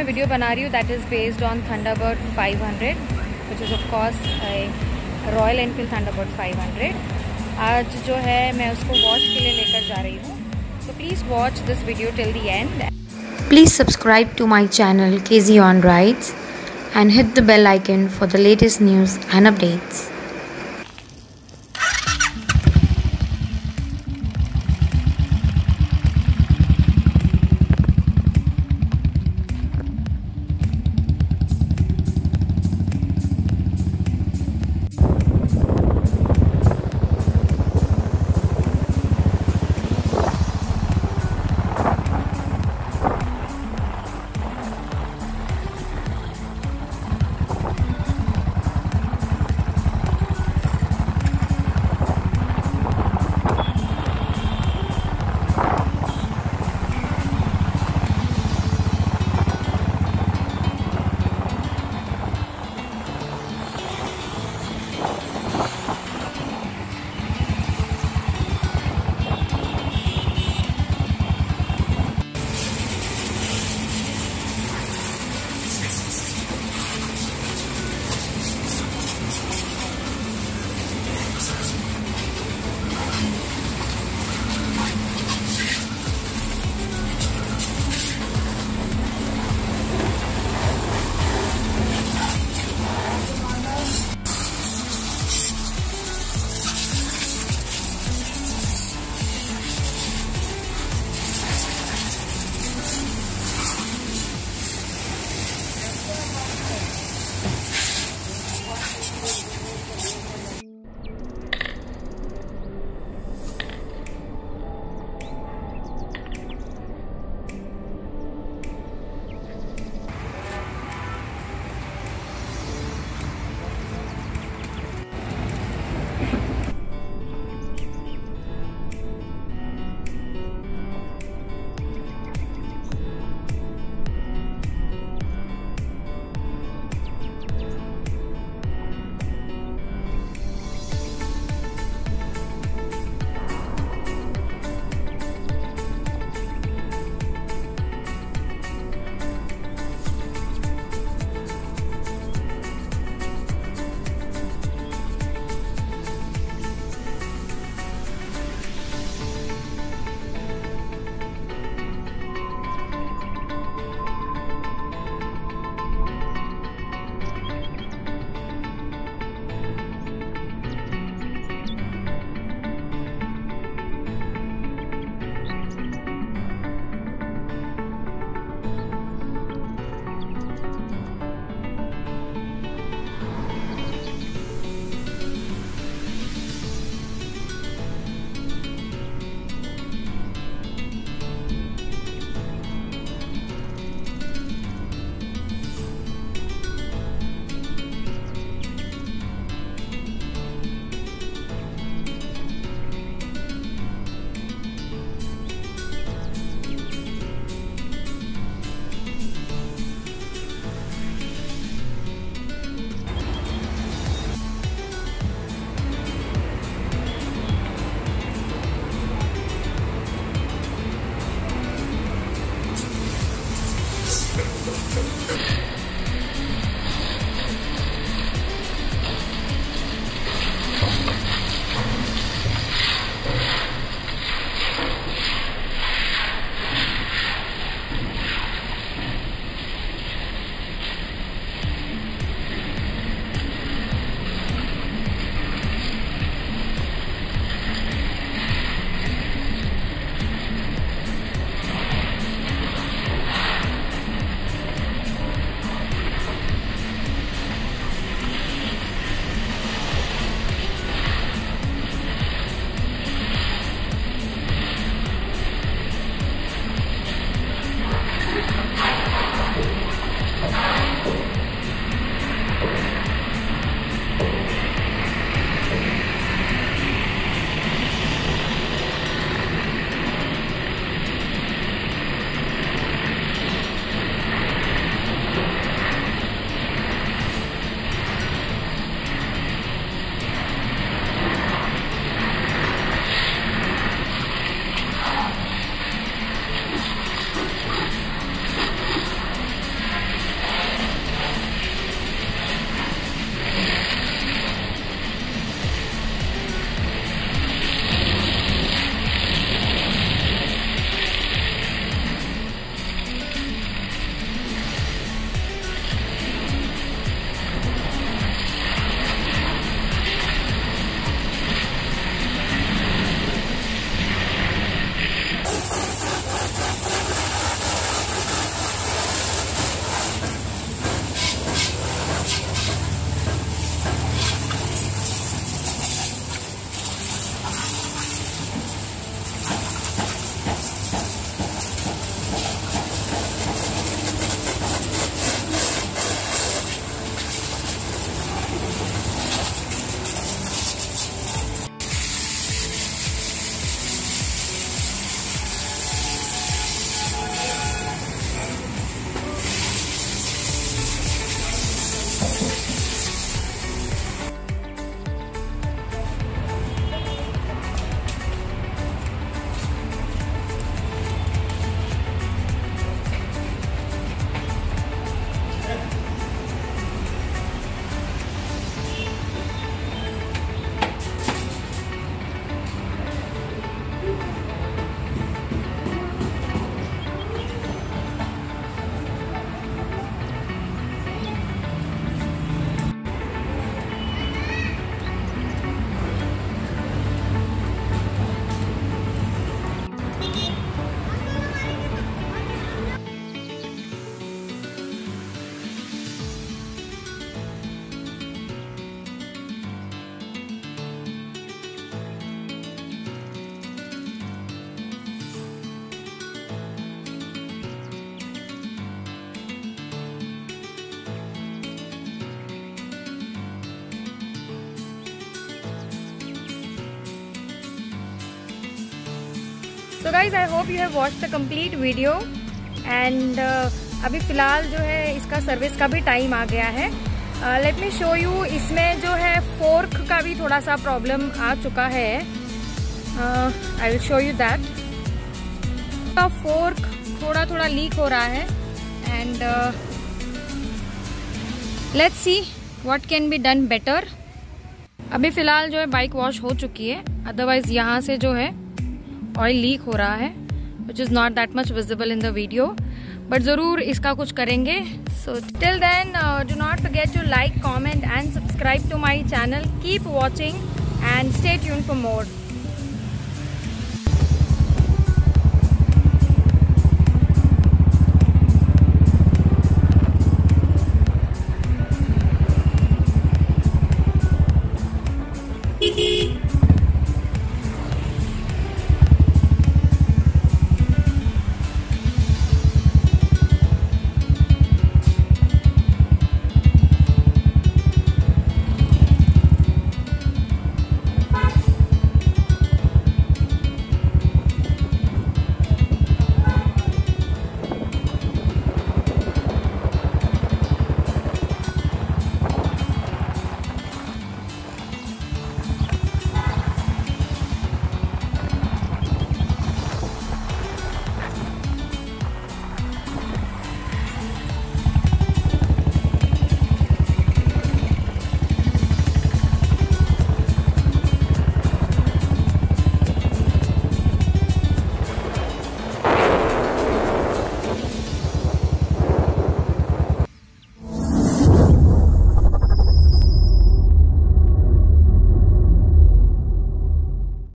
मैं वीडियो बना रही हूँ that is based on Thunderbird 500 which is of course Royal Enfield Thunderbird 500 आज जो है, मैं उसको वॉच के लिए लेकर जा रही हूँ। So please watch this video till the end please subscribe to my channel K G on Rides and hit the bell icon for the latest news and updates. So guys I hope you have watch the complete video and अभी फ़िलहाल जो है, इसका service का भी time आ गया है। Let me show you इसमें जो है फोर्क का भी थोड़ा सा प्रॉब्लम आ चुका है। I will show you that का फोर्क थोड़ा थोड़ा लीक हो रहा है। And let's see what can be done better अभी फ़िलहाल जो है बाइक वॉश हो चुकी है। अदरवाइज़ यहाँ से जो है ऑयल लीक हो रहा है which is not that much visible in the video but ज़रूर इसका कुछ करेंगे. So till then do not forget to like comment and subscribe to my channel keep watching and stay tune for more